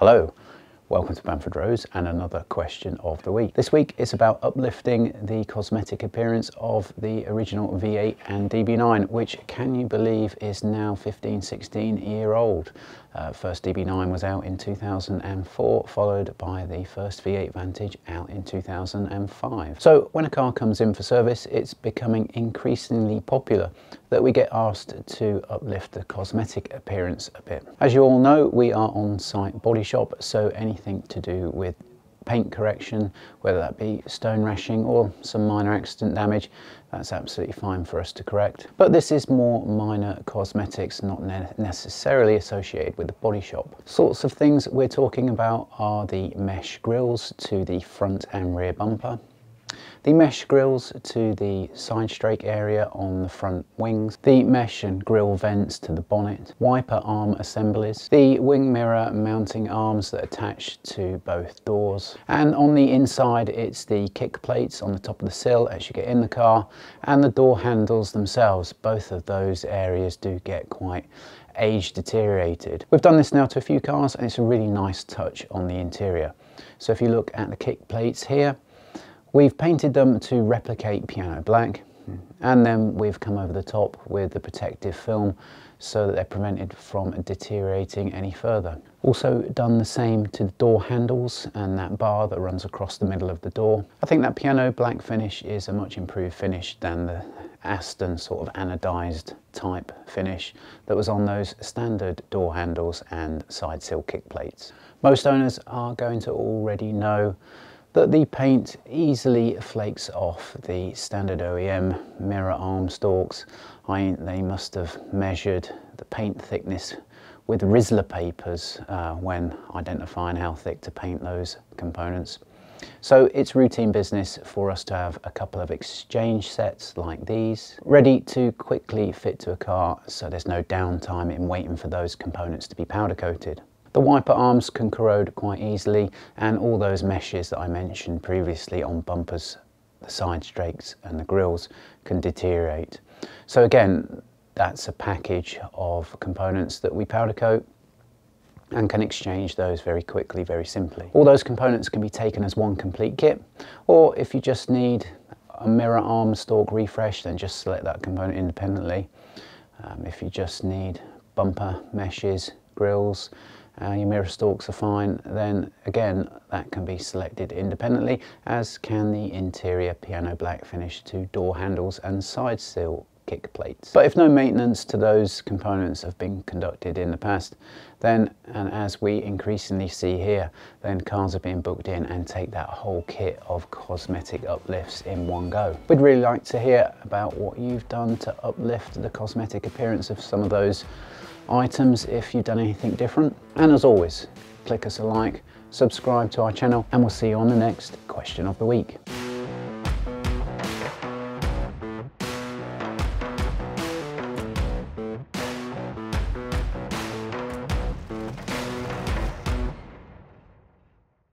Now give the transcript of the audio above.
Hello, welcome to Bamford Rose and another question of the week. This week it's about uplifting the cosmetic appearance of the original V8 and DB9, which can you believe is now 15, 16 year old. Uh, first DB9 was out in 2004, followed by the first V8 Vantage out in 2005. So when a car comes in for service, it's becoming increasingly popular that we get asked to uplift the cosmetic appearance a bit. As you all know, we are on-site body shop, so anything to do with paint correction, whether that be stone rashing or some minor accident damage, that's absolutely fine for us to correct. But this is more minor cosmetics, not ne necessarily associated with the body shop. Sorts of things we're talking about are the mesh grills to the front and rear bumper, the mesh grills to the side strake area on the front wings, the mesh and grill vents to the bonnet, wiper arm assemblies, the wing mirror mounting arms that attach to both doors, and on the inside it's the kick plates on the top of the sill as you get in the car, and the door handles themselves. Both of those areas do get quite age deteriorated. We've done this now to a few cars and it's a really nice touch on the interior. So if you look at the kick plates here, We've painted them to replicate piano black and then we've come over the top with the protective film so that they're prevented from deteriorating any further. Also done the same to the door handles and that bar that runs across the middle of the door. I think that piano black finish is a much improved finish than the Aston sort of anodized type finish that was on those standard door handles and side sill kick plates. Most owners are going to already know that the paint easily flakes off the standard OEM mirror arm stalks. I, they must have measured the paint thickness with Rizla papers uh, when identifying how thick to paint those components. So it's routine business for us to have a couple of exchange sets like these, ready to quickly fit to a car so there's no downtime in waiting for those components to be powder coated. The wiper arms can corrode quite easily and all those meshes that I mentioned previously on bumpers, the side strakes and the grills can deteriorate. So again, that's a package of components that we powder coat and can exchange those very quickly, very simply. All those components can be taken as one complete kit, or if you just need a mirror arm stalk refresh, then just select that component independently. Um, if you just need bumper meshes, grills, uh, your mirror stalks are fine, then again that can be selected independently, as can the interior piano black finish to door handles and side sill kick plates. But if no maintenance to those components have been conducted in the past, then, and as we increasingly see here, then cars are being booked in and take that whole kit of cosmetic uplifts in one go. We'd really like to hear about what you've done to uplift the cosmetic appearance of some of those items if you've done anything different. And as always, click us a like, subscribe to our channel, and we'll see you on the next question of the week.